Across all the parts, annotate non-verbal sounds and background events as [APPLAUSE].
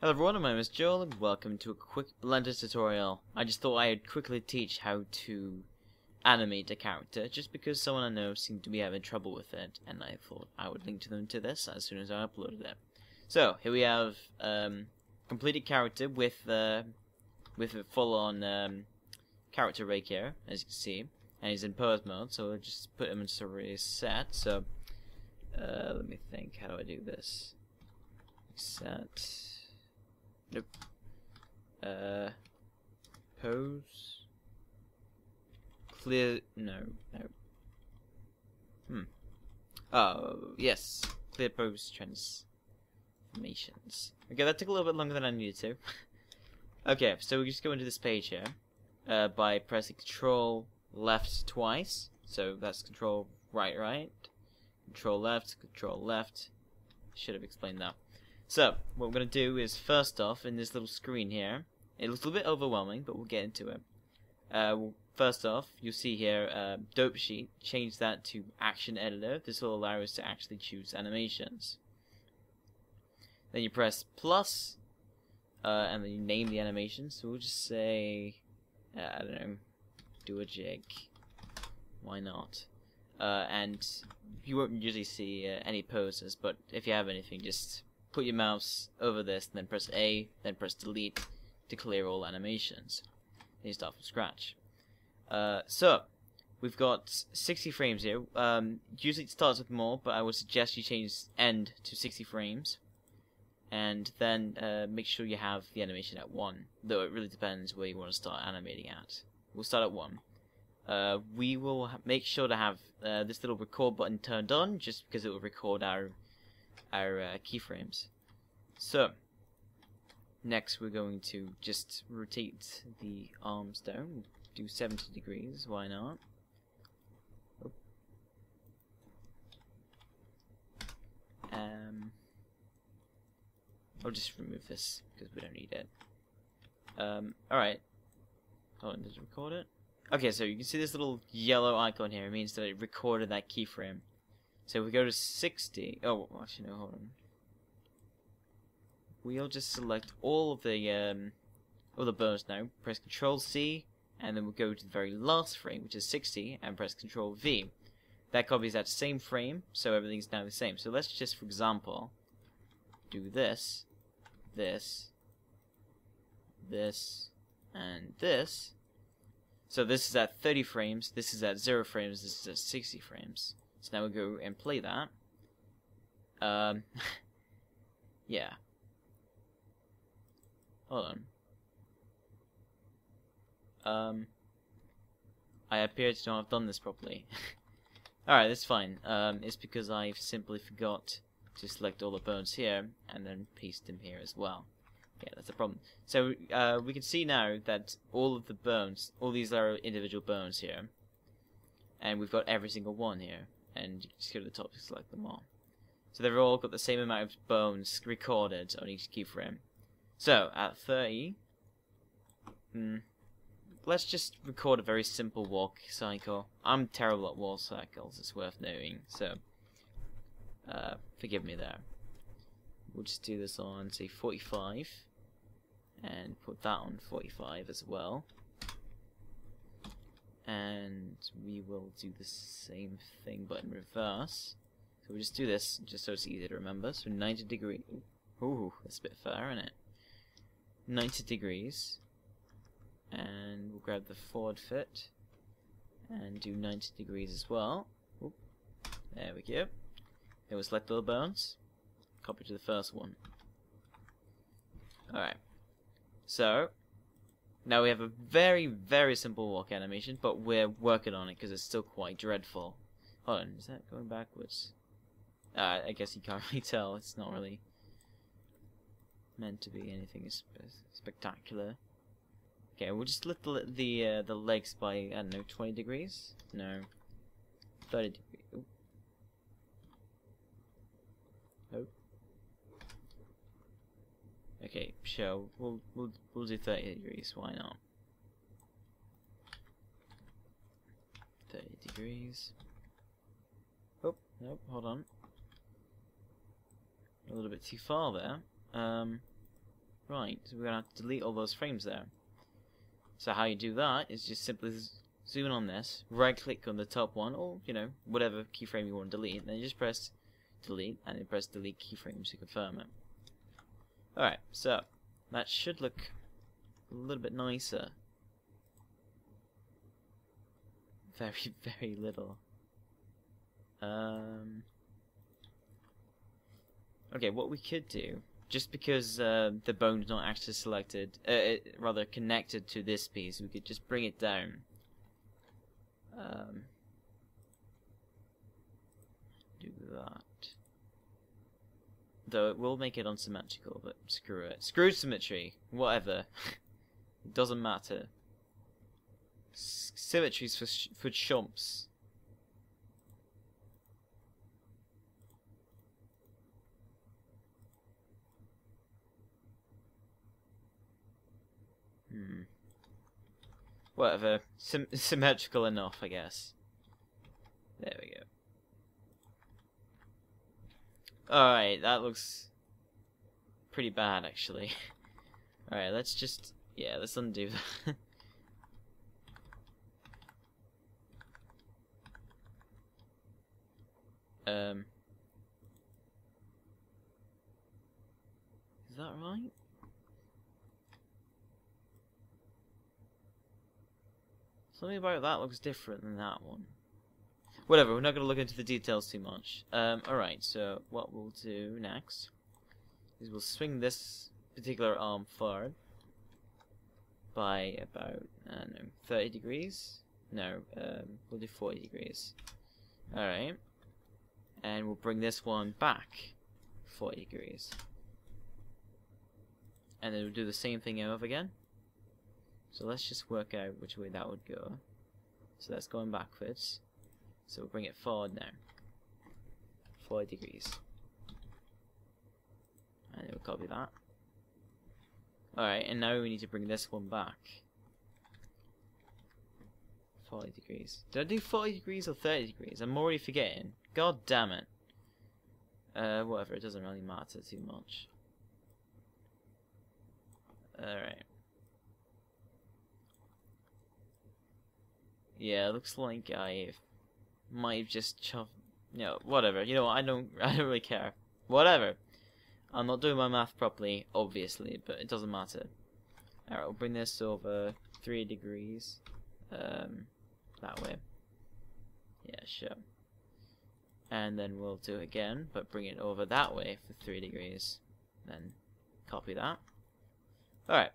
Hello everyone, my name is Joel and welcome to a quick Blender tutorial. I just thought I'd quickly teach how to animate a character just because someone I know seemed to be having trouble with it and I thought I would link to them to this as soon as I uploaded it. So here we have um, completed character with uh, with a full on um, character rig here as you can see and he's in pose mode so we'll just put him into reset so uh, let me think how do I do this reset Nope. Uh, pose. Clear. No, no. Hmm. Oh, yes. Clear pose transformations. Okay, that took a little bit longer than I needed to. [LAUGHS] okay, so we just go into this page here uh, by pressing Control left twice. So that's Control right, right. Control left, Control left. Should have explained that. So, what we're going to do is, first off, in this little screen here, it looks a little bit overwhelming, but we'll get into it. Uh, first off, you'll see here, uh, Dope Sheet, change that to Action Editor. This will allow us to actually choose animations. Then you press plus, uh, and then you name the animation. So we'll just say, uh, I don't know, do a jig. Why not? Uh, and you won't usually see uh, any poses, but if you have anything, just put your mouse over this, then press A, then press delete to clear all animations. Then you start from scratch. Uh, so, we've got 60 frames here. Um, usually it starts with more, but I would suggest you change end to 60 frames. And then uh, make sure you have the animation at 1, though it really depends where you want to start animating at. We'll start at 1. Uh, we will make sure to have uh, this little record button turned on, just because it will record our our uh, keyframes. So, next we're going to just rotate the arms down, do 70 degrees, why not? Oh. Um, I'll just remove this because we don't need it. Um, alright. Hold on, did it record it? Okay, so you can see this little yellow icon here. It means that it recorded that keyframe. So if we go to 60, oh, actually no, hold on. We'll just select all of the, um, all the bones now, press Control C, and then we'll go to the very last frame, which is 60, and press Control V. That copies that same frame, so everything's now the same. So let's just, for example, do this, this, this, and this. So this is at 30 frames, this is at 0 frames, this is at 60 frames. So now we go and play that. Um, [LAUGHS] yeah. Hold on. Um, I appear to not have done this properly. [LAUGHS] Alright, that's fine. Um, it's because I've simply forgot to select all the bones here and then paste them here as well. Yeah, that's a problem. So uh, we can see now that all of the bones, all these are individual bones here, and we've got every single one here and you just go to the top to select them all. So they've all got the same amount of bones recorded on each keyframe. So, at 30, hmm, let's just record a very simple walk cycle. I'm terrible at walk cycles, it's worth noting, so uh, forgive me there. We'll just do this on, say, 45, and put that on 45 as well and we will do the same thing but in reverse. So we just do this just so it's easy to remember. So 90 degrees. Ooh, that's a bit far, isn't it? 90 degrees. And we'll grab the forward fit and do 90 degrees as well. There we go. Then we'll select all bones. Copy to the first one. Alright. So, now we have a very, very simple walk animation, but we're working on it because it's still quite dreadful. Hold on, is that going backwards? Uh, I guess you can't [LAUGHS] really tell. It's not really meant to be anything spe spectacular. Okay, we'll just lift the the, uh, the legs by I don't know 20 degrees. No, 30 degrees. Okay, sure. We'll we'll we'll do 30 degrees. Why not? 30 degrees. Oh, nope. Hold on. A little bit too far there. Um. Right, so we're to have to delete all those frames there. So how you do that is just simply zoom in on this, right click on the top one, or, you know, whatever keyframe you want to delete, then you just press delete, and then press delete keyframes to confirm it. Alright, so, that should look a little bit nicer. [LAUGHS] Very, very little. Um... Okay, what we could do, just because uh, the bone is not actually selected, uh, it, rather connected to this piece, we could just bring it down. Um, do that. Though it will make it unsymmetrical, but screw it. Screw symmetry. Whatever. it [LAUGHS] doesn't matter. S symmetry's for, sh for chumps. Hmm. Whatever. Sym [LAUGHS] symmetrical enough, I guess. There we go. Alright, that looks pretty bad, actually. [LAUGHS] Alright, let's just... Yeah, let's undo that. [LAUGHS] um... Is that right? Something about that looks different than that one. Whatever, we're not going to look into the details too much. Um, alright, so what we'll do next is we'll swing this particular arm forward by about, I don't know, 30 degrees? No, um, we'll do 40 degrees. Alright. And we'll bring this one back 40 degrees. And then we'll do the same thing over again. So let's just work out which way that would go. So that's going backwards. So we'll bring it forward now. 40 degrees. And we'll copy that. Alright, and now we need to bring this one back. 40 degrees. Did I do 40 degrees or 30 degrees? I'm already forgetting. God damn it. Uh, whatever, it doesn't really matter too much. Alright. Yeah, looks like I might just shoved. You know, whatever. You know, I don't. [LAUGHS] I don't really care. Whatever. I'm not doing my math properly, obviously, but it doesn't matter. Alright, we'll bring this over three degrees. Um, that way. Yeah, sure. And then we'll do it again, but bring it over that way for three degrees. Then copy that. Alright.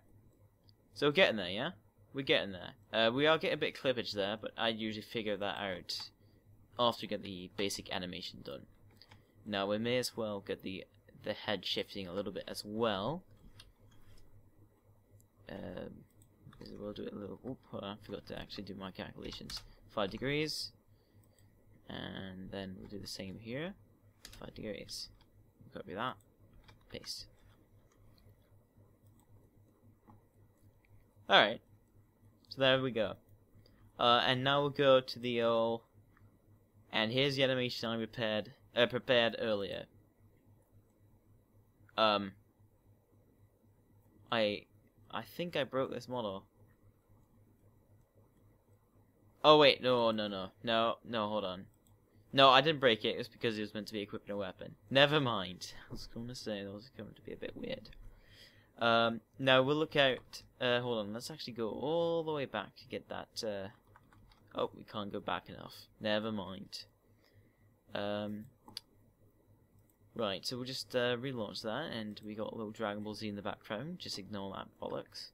So we're getting there, yeah? We're getting there. Uh, we are getting a bit clippage there, but I usually figure that out after we get the basic animation done. Now we may as well get the the head shifting a little bit as well. Um, we'll do it a little. Oop, I forgot to actually do my calculations. Five degrees, and then we'll do the same here. Five degrees. Copy that. Paste. Alright. So there we go. Uh, and now we'll go to the old... And here's the animation I prepared, uh, prepared earlier. Um, I, I think I broke this model. Oh wait, no, no, no, no, no, hold on. No, I didn't break it. It was because it was meant to be equipping a weapon. Never mind. [LAUGHS] I was going to say that was going to be a bit weird. Um, now we'll look out. Uh, hold on. Let's actually go all the way back to get that. Uh, oh, we can't go back enough. Never mind. Um, right. So we'll just uh, relaunch that, and we got a little Dragon Ball Z in the background. Just ignore that bollocks.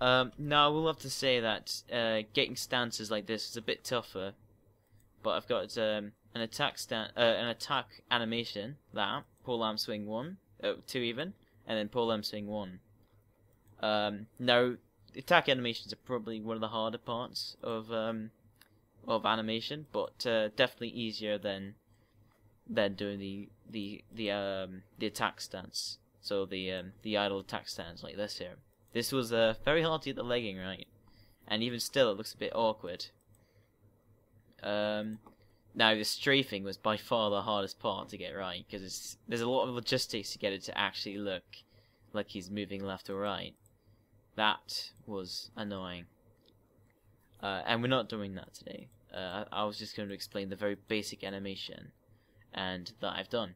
Um, now we'll have to say that uh, getting stances like this is a bit tougher, but I've got um, an attack stand, uh, an attack animation that pull arm swing one, oh, two even and then pull them swing one. Um, now, attack animations are probably one of the harder parts of um, of animation, but uh, definitely easier than than doing the the the um, the attack stance. So the um, the idle attack stance like this here. This was uh, very hard to get the legging right, and even still, it looks a bit awkward. Um, now, the strafing was by far the hardest part to get right because there's a lot of logistics to get it to actually look like he's moving left or right. That was annoying. Uh, and we're not doing that today. Uh, I, was just going to explain the very basic animation, and that I've done.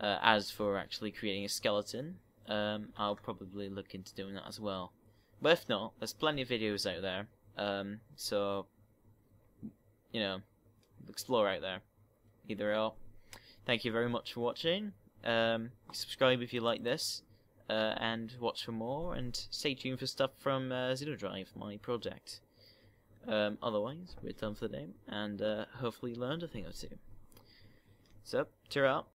Uh, as for actually creating a skeleton, um, I'll probably look into doing that as well. But if not, there's plenty of videos out there. Um, so, you know, explore out there. Either or. Thank you very much for watching. Um, subscribe if you like this, uh, and watch for more, and stay tuned for stuff from uh, Xenodrive, my project. Um, otherwise, we're done for the day, and uh, hopefully learned a thing or two. So, cheer out.